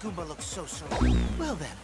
Goomba looks so sorry. Well then,